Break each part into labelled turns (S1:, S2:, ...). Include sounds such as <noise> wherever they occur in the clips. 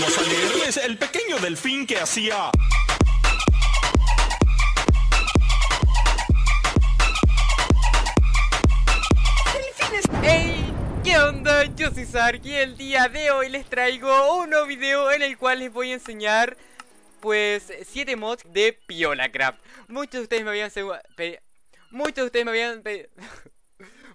S1: Vamos a leerles el pequeño delfín que hacía...
S2: ¡Hey! ¿Qué onda? Yo soy Sark y el día de hoy les traigo un nuevo video en el cual les voy a enseñar pues 7 mods de Piolacraft. Muchos de ustedes me habían Muchos de ustedes me habían <laughs>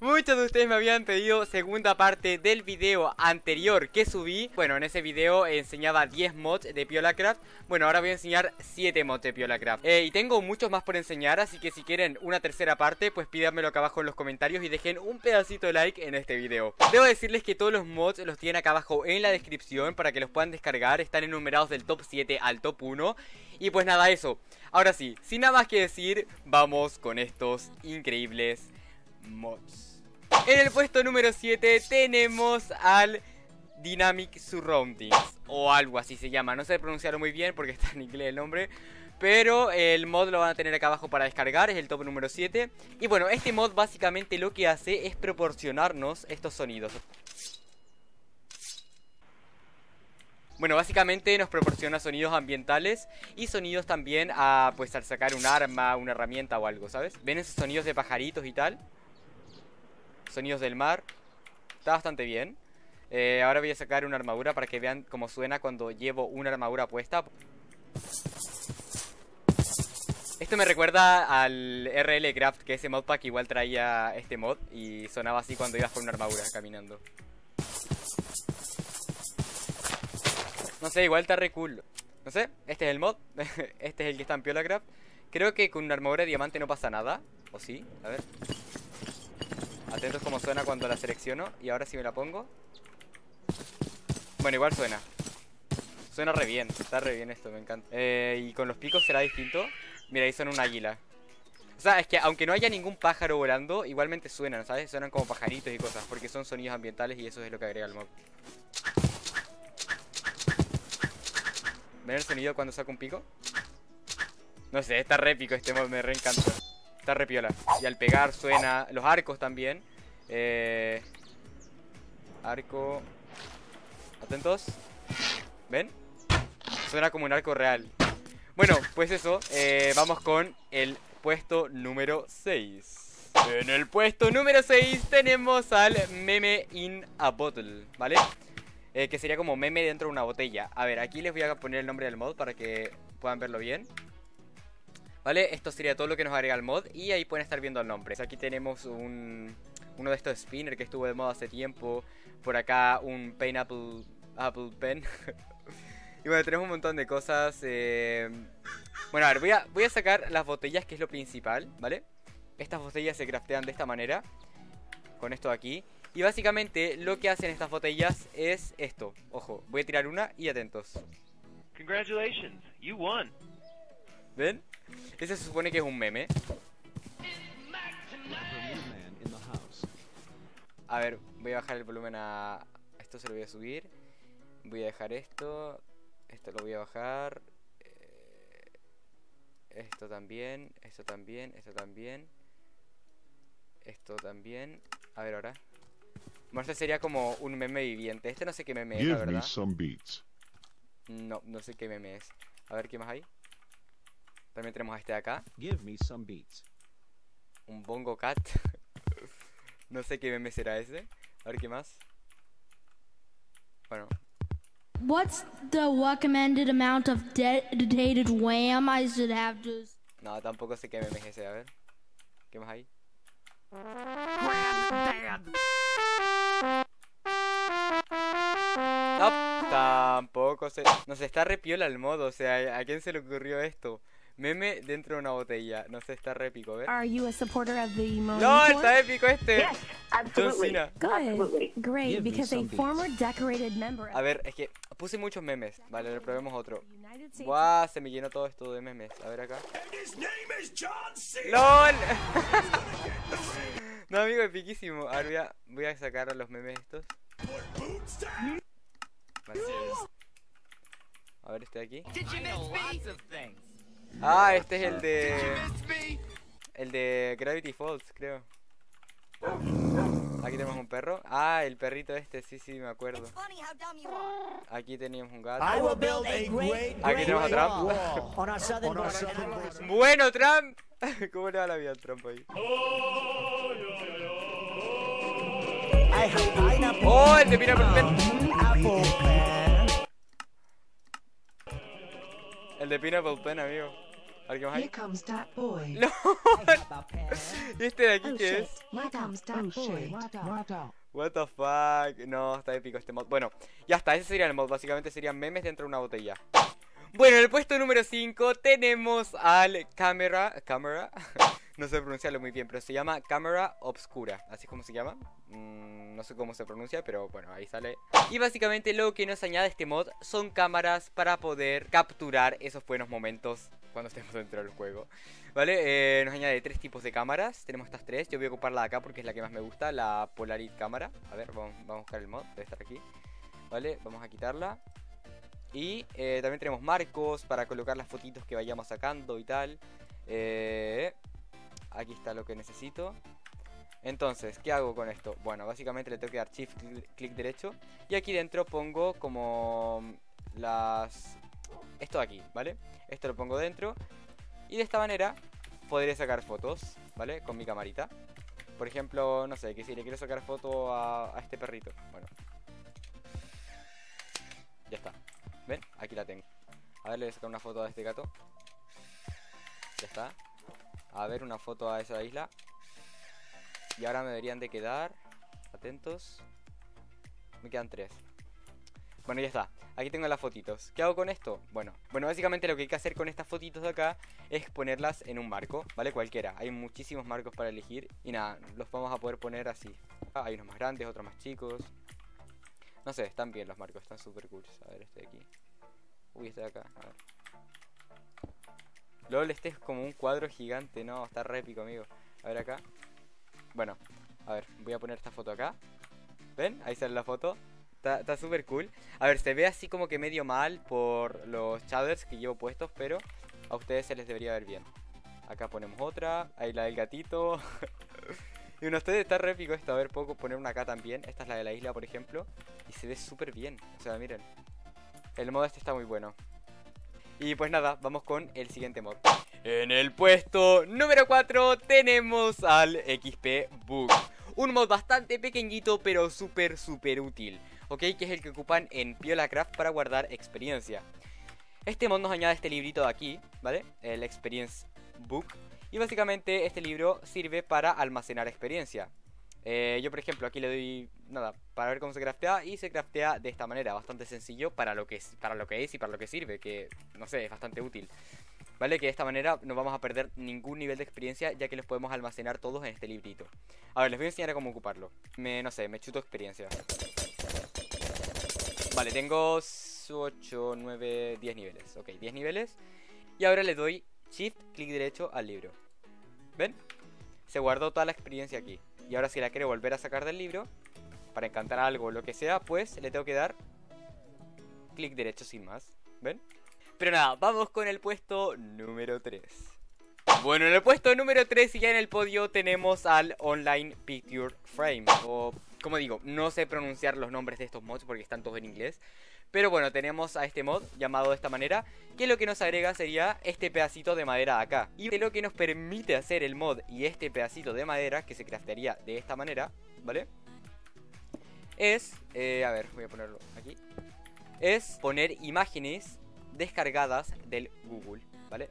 S2: Muchos de ustedes me habían pedido segunda parte del video anterior que subí. Bueno, en ese video enseñaba 10 mods de Piolacraft Bueno, ahora voy a enseñar 7 mods de Piolacraft eh, Y tengo muchos más por enseñar, así que si quieren una tercera parte Pues pídanmelo acá abajo en los comentarios y dejen un pedacito de like en este video. Debo decirles que todos los mods los tienen acá abajo en la descripción para que los puedan descargar. Están enumerados del top 7 al top 1 Y pues nada, eso. Ahora sí, sin nada más que decir, vamos con estos increíbles mods en el puesto número 7 tenemos al Dynamic Surroundings o algo así se llama. No sé pronunciarlo muy bien porque está en inglés el nombre. Pero el mod lo van a tener acá abajo para descargar, es el top número 7. Y bueno, este mod básicamente lo que hace es proporcionarnos estos sonidos. Bueno, básicamente nos proporciona sonidos ambientales y sonidos también a, pues, al sacar un arma, una herramienta o algo, ¿sabes? ¿Ven esos sonidos de pajaritos y tal? Sonidos del mar. Está bastante bien. Eh, ahora voy a sacar una armadura para que vean cómo suena cuando llevo una armadura puesta. Esto me recuerda al RL Craft, que ese modpack igual traía este mod y sonaba así cuando ibas con una armadura caminando. No sé, igual está re cool. No sé, este es el mod. <laughs> este es el que está en Piola Craft. Creo que con una armadura de diamante no pasa nada. ¿O sí? A ver. Atentos como suena cuando la selecciono Y ahora si me la pongo. Bueno, igual suena. Suena re bien, está re bien esto, me encanta. Eh, Y con los picos será distinto. Mira, ahí suena un águila. O sea, es que aunque no haya ningún pájaro volando Igualmente suenan, ¿sabes? Suenan como pajaritos y cosas Porque son sonidos ambientales y eso es lo que agrega el mod. ¿Ven el sonido cuando saco un pico? No sé, está re épico este mod, me re encanta Está repiola. Y al pegar suena. Los arcos también. Eh, arco. Atentos. ¿Ven? Suena como un arco real. Bueno, pues eso. Eh, vamos con el puesto número 6. En el puesto número 6 tenemos al meme in a bottle, ¿vale? Eh, que sería como meme dentro de una botella. A ver, aquí les voy a poner el nombre del mod para que puedan verlo bien. ¿Vale? Esto sería todo lo que nos agrega el mod y ahí pueden estar viendo el nombre. Aquí tenemos un, uno de estos spinner que estuvo de moda hace tiempo. Por acá un Pineapple Apple Pen. <laughs> y bueno, tenemos un montón de cosas. Eh... Bueno, a ver, voy a, voy a sacar las botellas que es lo principal, ¿vale? Estas botellas se craftean de esta manera. Con esto de aquí. Y básicamente lo que hacen estas botellas es esto. Ojo, voy a tirar una y atentos.
S3: Congratulations, you won.
S2: ¿Ven? Ese se supone que es un meme. A ver, voy a bajar el volumen a... Esto se lo voy a subir. Voy a dejar esto. Esto lo voy a bajar. Eh, esto también. Esto también. Esto también. Esto también. A ver ahora. Bueno, este sería como un meme viviente. Este no sé qué meme es, la verdad. No, no sé qué meme es. A ver qué más hay. También tenemos a este de acá.
S4: Give me some beats.
S2: Un bongo cat. <laughs> no sé qué meme será ese. A ver qué más. Bueno.
S5: What's the recommended amount of dedicated wham I should have to...
S2: No, tampoco sé qué meme es ese. A ver. ¿Qué más hay? No, tampoco sé. Nos está repiola el modo. O sea, ¿a quién se le ocurrió esto? Meme dentro de una botella. No sé, está re épico, ¿ves?
S6: Are you a supporter of the
S2: no, está épico este.
S7: Yes, absolutely.
S2: John Cena.
S6: Good. Great, because a former decorated member
S2: A ver, es que puse muchos memes. Vale, le probemos otro. Guau, se me llenó todo esto de memes. A ver acá. ¡LOL! <laughs> no, amigo, es piquísimo. A ver, voy a, voy a sacar los memes estos. Vale. A ver, este de aquí. Ah, este es el de... El de Gravity Falls, creo. Aquí tenemos un perro. Ah, el perrito este, sí, sí, me acuerdo. Aquí teníamos un gato. Aquí tenemos a Trump. Bueno, Trump. <laughs> ¿Cómo le va la vida al Trump ahí? ¡Oh, el de Pineapple Pen! El de Pineapple Pen, amigo. ¿Alguien más
S7: Here
S2: ahí?
S7: comes that boy.
S2: ¡No! <laughs> ¿Y este de aquí
S7: Oh
S2: qué
S7: shit.
S2: es?
S7: Here comes that boy.
S2: What the fuck? No, está épico este mod. Bueno, ya está, ese sería el mod. Básicamente serían memes dentro de una botella. Bueno, en el puesto número 5 tenemos al cámara. Cámara. No sé pronunciarlo muy bien, pero se llama cámara obscura. Así es como se llama. Mm, no sé cómo se pronuncia, pero bueno, ahí sale. Y básicamente lo que nos añade este mod son cámaras para poder capturar esos buenos momentos cuando estemos dentro del juego. ¿Vale? Eh, nos añade tres tipos de cámaras. Tenemos estas tres. Yo voy a ocuparla de acá porque es la que más me gusta. La Polaroid cámara. A ver, vamos, vamos a buscar el mod. Debe estar aquí. ¿Vale? Vamos a quitarla. Y eh, también tenemos marcos para colocar las fotitos que vayamos sacando y tal. Eh, aquí está lo que necesito. Entonces, ¿qué hago con esto? Bueno, básicamente le tengo que dar shift cl- clic derecho. Y aquí dentro pongo como las... Esto de aquí, ¿vale? Esto lo pongo dentro. Y de esta manera podré sacar fotos, ¿vale? Con mi camarita. Por ejemplo, no sé, que si le quiero sacar foto a, a este perrito. Bueno. Ya está. ¿Ven? Aquí la tengo. A ver, le voy a sacar una foto a este gato. Ya está. A ver, una foto a esa isla. Y ahora me deberían de quedar... Atentos. Me quedan tres. Bueno, ya está. Aquí tengo las fotitos. ¿Qué hago con esto? Bueno, bueno, básicamente lo que hay que hacer con estas fotitos de acá es ponerlas en un marco, ¿vale? Cualquiera. Hay muchísimos marcos para elegir. Y nada, los vamos a poder poner así. Ah, hay unos más grandes, otros más chicos. No sé, están bien los marcos, están súper cool. A ver, este de aquí. Uy, este de acá. A ver. LOL, este es como un cuadro gigante, no, está re épico, amigo. A ver acá. Bueno, a ver, voy a poner esta foto acá. ¿Ven? Ahí sale la foto. Está súper cool. A ver, se ve así como que medio mal por los shaders que llevo puestos, pero a ustedes se les debería ver bien. Acá ponemos otra. Ahí la del gatito. <laughs> y bueno, ustedes está re épico esto. A ver, puedo poner una acá también. Esta es la de la isla, por ejemplo. Y se ve súper bien. O sea, miren. El modo este está muy bueno. Y pues nada, vamos con el siguiente mod. En el puesto número 4 tenemos al XP Book. Un mod bastante pequeñito pero súper súper útil. ¿Ok? Que es el que ocupan en PiolaCraft para guardar experiencia. Este mod nos añade este librito de aquí, ¿vale? El Experience Book. Y básicamente este libro sirve para almacenar experiencia. Eh, yo por ejemplo aquí le doy nada para ver cómo se craftea y se craftea de esta manera, bastante sencillo para lo que es, para lo que es y para lo que sirve, que no sé, es bastante útil. ¿Vale? Que de esta manera no vamos a perder ningún nivel de experiencia ya que los podemos almacenar todos en este librito. A ver, les voy a enseñar cómo ocuparlo. Me, no sé, me chuto experiencia. Vale, tengo 8, 9, 10 niveles. Ok, 10 niveles. Y ahora le doy Shift, clic derecho al libro. ¿Ven? Se guardó toda la experiencia aquí. Y ahora si la quiero volver a sacar del libro, para encantar algo o lo que sea, pues le tengo que dar clic derecho sin más. ¿Ven? Pero nada, vamos con el puesto número 3. Bueno, en el puesto número 3 y ya en el podio tenemos al Online Picture Frame. O, como digo, no sé pronunciar los nombres de estos mods porque están todos en inglés. Pero bueno, tenemos a este mod llamado de esta manera, que lo que nos agrega sería este pedacito de madera de acá. Y lo que nos permite hacer el mod y este pedacito de madera, que se craftearía de esta manera, ¿vale? Es, eh, a ver, voy a ponerlo aquí. Es poner imágenes descargadas del Google,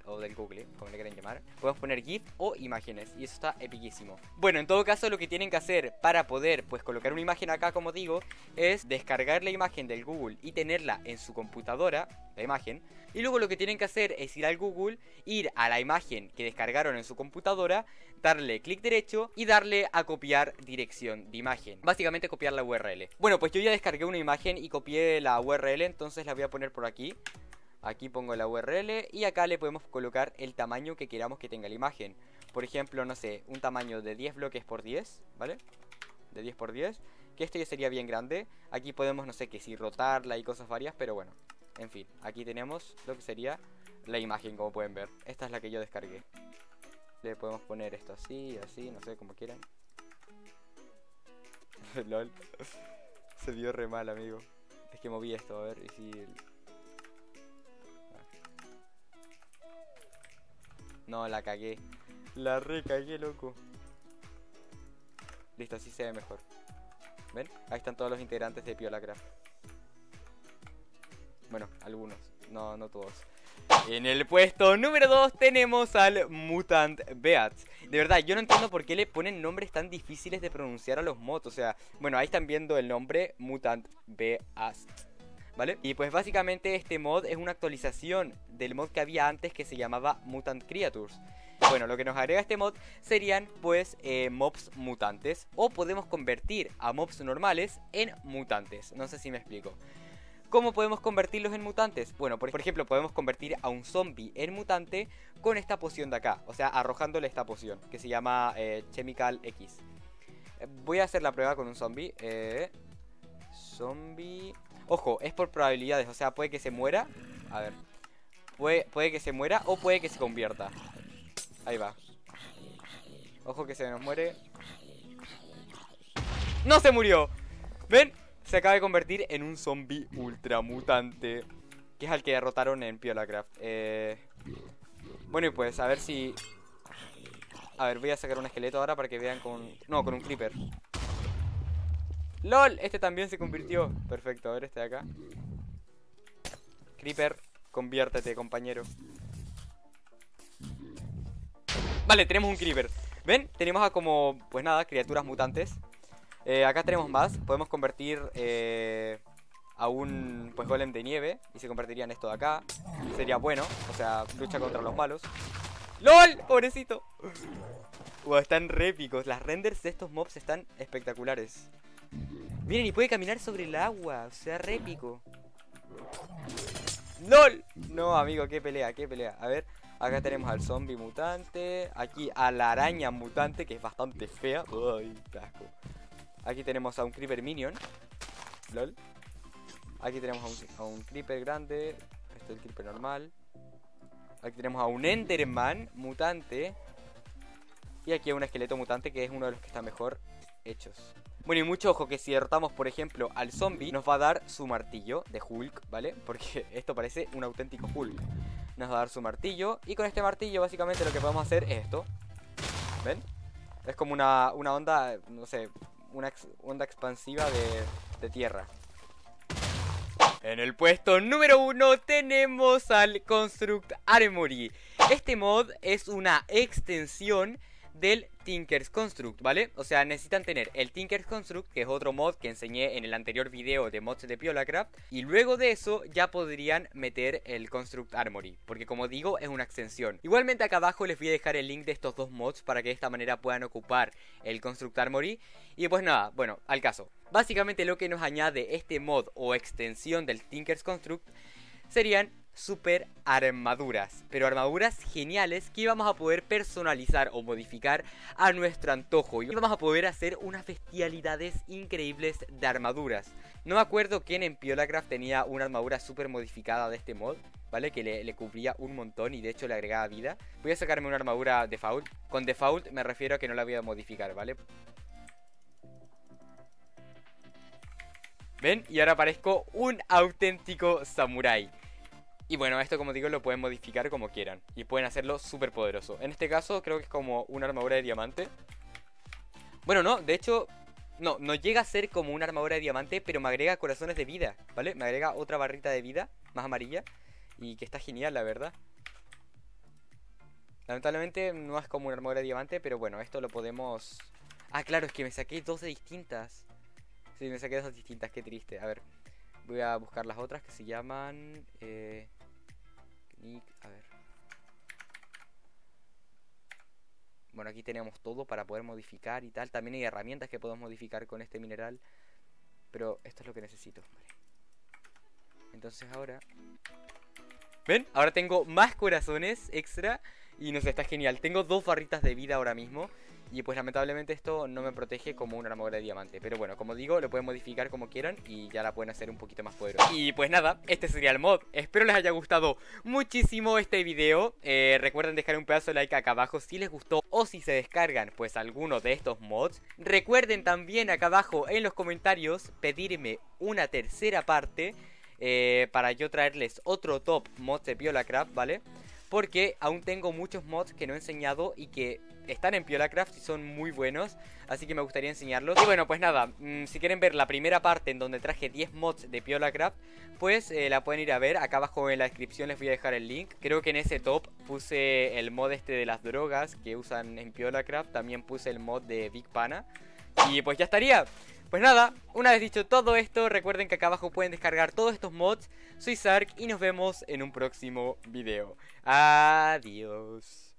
S2: O del Google, como le quieran llamar. Podemos poner GIF o imágenes y eso está epiquísimo. Bueno, en todo caso lo que tienen que hacer para poder pues colocar una imagen acá, como digo, es descargar la imagen del Google y tenerla en su computadora, la imagen. Y luego lo que tienen que hacer es ir al Google, ir a la imagen que descargaron en su computadora, darle clic derecho y darle a copiar dirección de imagen. Básicamente copiar la URL. Bueno, pues yo ya descargué una imagen y copié la URL, entonces la voy a poner por aquí. Aquí pongo la URL y acá le podemos colocar el tamaño que queramos que tenga la imagen. Por ejemplo, no sé, un tamaño de 10 bloques por 10, ¿vale? De 10 por 10, que esto ya sería bien grande. Aquí podemos, no sé, que si rotarla y cosas varias, pero bueno. En fin, aquí tenemos lo que sería la imagen, como pueden ver. Esta es la que yo descargué. Le podemos poner esto así, así, no sé, como quieran. <laughs> LOL. <laughs> Se vio re mal, amigo. Es que moví esto, a ver, y si... No, la cagué. La re cagué, loco. Listo, así se ve mejor. ¿Ven? Ahí están todos los integrantes de Piolacraft. Bueno, algunos, no, no todos. En el puesto número 2 tenemos al Mutant Beats. De verdad, yo no entiendo por qué le ponen nombres tan difíciles de pronunciar a los mods. O sea, bueno, ahí están viendo el nombre Mutant Beats. ¿Vale? Y pues básicamente este mod es una actualización del mod que había antes que se llamaba Mutant Creatures. Bueno, lo que nos agrega este mod serían pues eh, mobs mutantes. O podemos convertir a mobs normales en mutantes. No sé si me explico. ¿Cómo podemos convertirlos en mutantes? Bueno, por, ejemplo, podemos convertir a un zombie en mutante con esta poción de acá. O sea, arrojándole esta poción, que se llama eh, Chemical X. Voy a hacer la prueba con un zombie. Eh, zombie... Ojo, es por probabilidades, o sea, puede que se muera. A ver. Puede, puede que se muera o puede que se convierta. Ahí va. Ojo que se nos muere. ¡No se murió! ¿Ven? Se acaba de convertir en un zombie ultramutante. Que es al que derrotaron en Piolacraft. Eh... Bueno, y pues, a ver si... A ver, voy a sacar un esqueleto ahora para que vean con... No, con un creeper. ¡LOL! Este también se convirtió. Perfecto, a ver este de acá. Creeper, conviértete, compañero. Vale, tenemos un creeper. ¿Ven? Tenemos a como, pues nada, criaturas mutantes. Eh, acá tenemos más. Podemos convertir eh, a un pues golem de nieve. Y se convertiría en esto de acá. Sería bueno. O sea, lucha contra los malos. ¡LOL! Pobrecito. Wow, están re épicos. Las renders de estos mobs están espectaculares. Miren, y puede caminar sobre el agua. O sea, re épico. ¡LOL! No, amigo, qué pelea, qué pelea. A ver, acá tenemos al zombie mutante. Aquí a la araña mutante, que es bastante fea. Uy, qué asco. Aquí tenemos a un creeper minion. LOL. Aquí tenemos a un, a un creeper grande. Este es el creeper normal. Aquí tenemos a un enderman mutante. Y aquí a un esqueleto mutante, que es uno de los que está mejor hechos. Bueno, y mucho ojo que si derrotamos, por ejemplo, al zombie, nos va a dar su martillo de Hulk, ¿vale? <laughs> Porque esto parece un auténtico Hulk. Nos va a dar su martillo. Y con este martillo, básicamente, lo que podemos hacer es esto. ¿Ven? Es como una, una onda, no sé, una onda expansiva de tierra. En el puesto número uno tenemos al Construct Armory. Este mod es una extensión del Tinker's Construct, ¿vale? O sea, necesitan tener el Tinker's Construct, que es otro mod que enseñé en el anterior video de mods de Piolacraft, y luego de eso ya podrían meter el Construct Armory, porque como digo, es una extensión. Igualmente acá abajo les voy a dejar el link de estos dos mods para que de esta manera puedan ocupar el Construct Armory. Y pues nada, bueno, al caso. Básicamente lo que nos añade este mod o extensión del Tinker's Construct serían super armaduras, pero armaduras geniales que íbamos a poder personalizar o modificar a nuestro antojo y vamos a poder hacer unas bestialidades increíbles de armaduras. No me acuerdo quién en Piolacraft tenía una armadura super modificada de este mod, ¿vale? Que le, cubría un montón y de hecho le agregaba vida. Voy a sacarme una armadura default. Con default me refiero a que no la voy a modificar, ¿vale? ¿Ven? Y ahora parezco un auténtico samurái. Y bueno, esto como digo lo pueden modificar como quieran. Y pueden hacerlo súper poderoso. En este caso creo que es como una armadura de diamante. Bueno, no, de hecho... No, no llega a ser como una armadura de diamante, pero me agrega corazones de vida, ¿vale? Me agrega otra barrita de vida, más amarilla. Y que está genial, la verdad. Lamentablemente no es como una armadura de diamante, pero bueno, esto lo podemos... Ah, claro, es que me saqué dos de distintas. Sí, me saqué dos distintas, qué triste. A ver, voy a buscar las otras que se llaman... Eh... Nick, a ver. Bueno, aquí tenemos todo para poder modificar y tal. También hay herramientas que podemos modificar con este mineral. Pero esto es lo que necesito. Entonces ahora... ¿Ven? Ahora tengo más corazones extra. Y no sé, está genial. Tengo dos barritas de vida ahora mismo. Y pues lamentablemente esto no me protege como una armadura de diamante. Pero bueno, como digo, lo pueden modificar como quieran y ya la pueden hacer un poquito más poderosa. Y pues nada, este sería el mod. Espero les haya gustado muchísimo este video. Eh, recuerden dejar un pedazo de like acá abajo si les gustó o si se descargan pues alguno de estos mods. Recuerden también acá abajo en los comentarios pedirme una tercera parte eh, para yo traerles otro top mod de Violacraft, ¿vale? Porque aún tengo muchos mods que no he enseñado y que están en Piolacraft y son muy buenos. Así que me gustaría enseñarlos. Y bueno, pues nada, mm, si quieren ver la primera parte en donde traje 10 mods de Piolacraft, pues eh, la pueden ir a ver. Acá abajo en la descripción les voy a dejar el link. Creo que en ese top puse el mod este de las drogas que usan en Piolacraft. También puse el mod de Big Pana. Y pues ya estaría. Pues nada, una vez dicho todo esto, recuerden que acá abajo pueden descargar todos estos mods. Soy Sark y nos vemos en un próximo video. Adiós.